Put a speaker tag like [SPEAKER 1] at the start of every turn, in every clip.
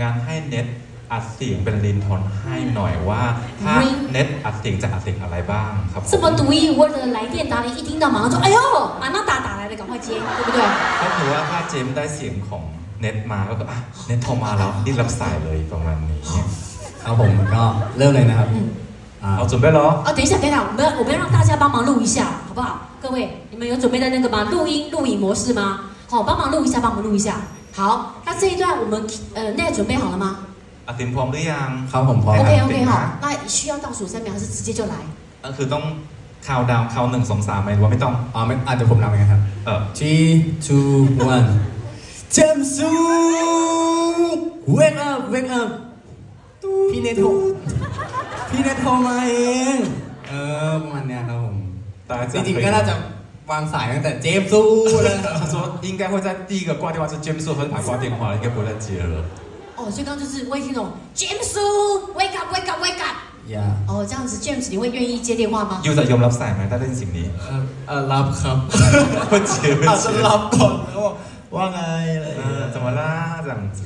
[SPEAKER 1] งานให้เน็ตอัดเสียงเป็นลินทอนให้หน่อยว่า ถ้าเน็ตอัดเสียงจะอัดเสียงอะไรบ้างครับผม
[SPEAKER 2] 这么独一无二的来电答铃，一听到马上说：“哎呦，马上打打来了，赶快接，对不对
[SPEAKER 1] ก็คือว่าถ้าเจมส์ได้เสียงของเน็ตมาก็คืออ่ะเน็ตโทรมาแล้วรีบรับสายเลยประมาณนี้
[SPEAKER 3] ครับผมก็เริ่มเลยนะครับอ่า
[SPEAKER 1] เอา准备喽？”
[SPEAKER 2] 哦，等一下，等一下，我们我们要让大家帮忙录一下，好不好？各位，你们有准备的那个吗？录音录影模式吗？好，帮忙录一下，帮忙录一下。好，那 这一段我们呃，那准备好了吗
[SPEAKER 1] อาติมพร้อมหรือยัง
[SPEAKER 3] ครับผมพร้อม
[SPEAKER 2] ？OK
[SPEAKER 3] ครับ
[SPEAKER 2] OK 好，那需要倒数三秒还是直接就来？
[SPEAKER 1] ก็คือต้องคาวดาวคาวหนึ่งสองสามไหมหรือว่าไม่ต้อง
[SPEAKER 3] อ่าไม่อาจจะผมนำเองครับ
[SPEAKER 1] เออ
[SPEAKER 3] three two one เจมส์ซู wake up wake up พี่เนทโทรพี่เนทโทรมาเองเออประมาณเนี้ยครับผม
[SPEAKER 1] 大家
[SPEAKER 3] จริงๆก็น่าจะ วางสายตั้งแต่เจมส์ซูแล้ว
[SPEAKER 1] 他说应该会在第一个挂电话是 James 或者打挂电话了，应该不会再接了。
[SPEAKER 2] 哦，所以刚刚就是我也听懂，James wake up wake up wake up。
[SPEAKER 3] อย่า
[SPEAKER 2] 哦，这样子 James 你会愿意接电话吗？
[SPEAKER 1] ยูจะยอมรับสายไหมถ้าได้ยินเสิ่งนี้
[SPEAKER 4] เอ่อเอ่อรับครับ
[SPEAKER 1] 会接会
[SPEAKER 4] อาจจะ
[SPEAKER 1] 接
[SPEAKER 4] รับก่อนแล้วบอกว่าไงอะไรอย่าง
[SPEAKER 1] 嗯
[SPEAKER 4] เงี้ย
[SPEAKER 1] 怎么啦这样子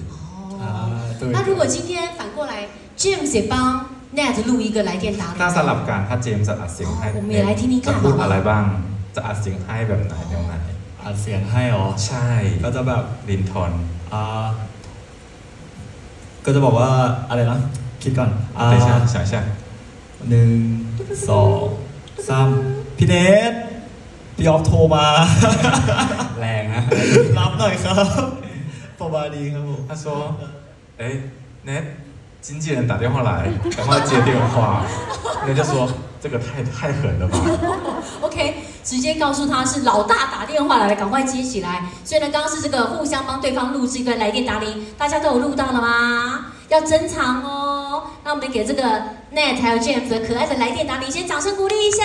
[SPEAKER 2] 哦，
[SPEAKER 3] 对
[SPEAKER 2] 那如果今天反过来，James 也帮 Nat 录一个来电答
[SPEAKER 1] ถ้า
[SPEAKER 2] 铃，
[SPEAKER 1] สลับกันถ้าเจมส์จะอัดเสียงให้
[SPEAKER 2] ผมมีอะไรที่นี่
[SPEAKER 1] จะพูด
[SPEAKER 2] ค่ะ
[SPEAKER 1] อะไรบ้าง จะอัดเสียงให้แบบไหนแนวไหน
[SPEAKER 4] อัดเสียงให้เหรอ
[SPEAKER 1] ใช่
[SPEAKER 4] ก็จะแบบ
[SPEAKER 1] ลินทอน
[SPEAKER 4] อ่าก็จะบอกว่าอะไรนะ คิดก่อนอ่า
[SPEAKER 1] 等一下想一下
[SPEAKER 4] หนึ่งสองสามพี่เนทพี่ออฟโทรมา
[SPEAKER 3] แรงนะ
[SPEAKER 4] รับหน่อยครับประมาณนี้ครับผม
[SPEAKER 1] 他说哎 Net 经纪人打电话来赶快接电话那就说 这个太太狠了吧
[SPEAKER 2] OK，直接告诉他是老大打电话来了，赶快接起来。所以呢，刚刚是这个互相帮对方录制一段来电答铃，大家都有录到了吗？要珍藏哦。那我们给这个 Nat 还有 James 的可爱的来电答铃，先掌声鼓励一下。